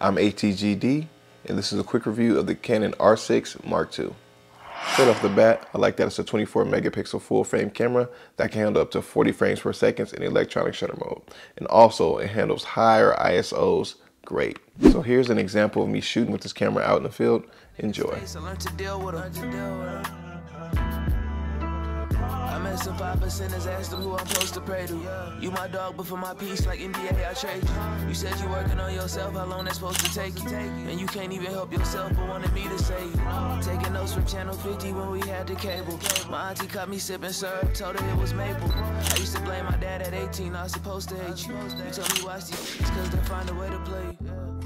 I'm ATGD, and this is a quick review of the Canon R6 Mark II. Straight off the bat, I like that it's a 24 megapixel full frame camera that can handle up to 40 frames per second in electronic shutter mode. And also, it handles higher ISOs great. So here's an example of me shooting with this camera out in the field. Enjoy. Mess up five percenters, ask them who I'm supposed to pray to. You my dog, but for my peace, like NBA, I trade you. You said you working on yourself, how long that's supposed to take you? And you can't even help yourself, but wanted me to save you. Taking notes from Channel 50 when we had the cable. My auntie caught me sipping syrup, told her it was maple. I used to blame my dad at 18, I was supposed to hate you. You told me watch these, cause they find a way to play